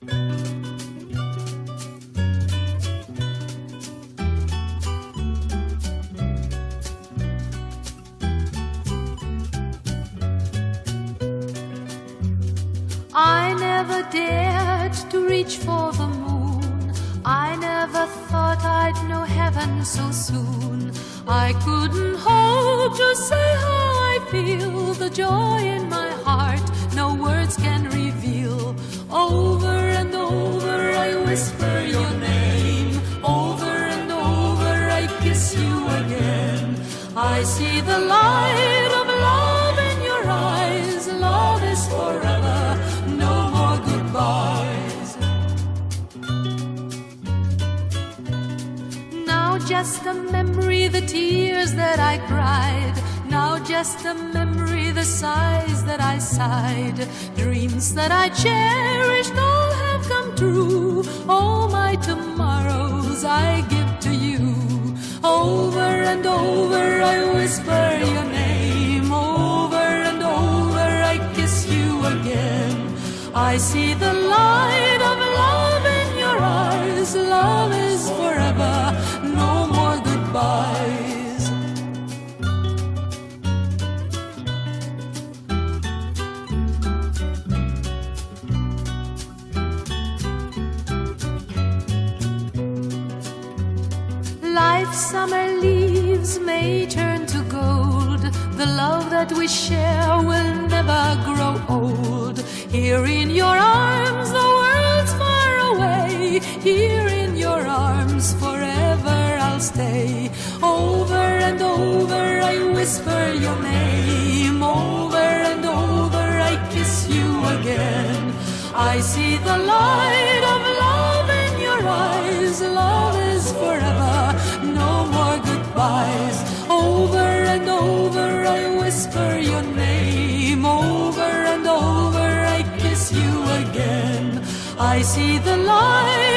I never dared to reach for the moon. I never thought I'd know heaven so soon. I couldn't hope to say how I feel. The joy in my heart, I see the light of love in your eyes. Love is forever, no more goodbyes. Now just a memory, the tears that I cried. Now just a memory, the sighs that I sighed. Dreams that I cherished all have come true. And over I whisper your name. Over and over I kiss you again. I see the light Life's summer leaves may turn to gold. The love that we share will never grow old. Here in your arms, the world's far away. Here in your arms, forever I'll stay. Over and over, I whisper your name. Over and over, I kiss you again. I see the light of love in your eyes. Love is forever, goodbyes. Over and over, I whisper your name. Over and over, I kiss you again. I see the light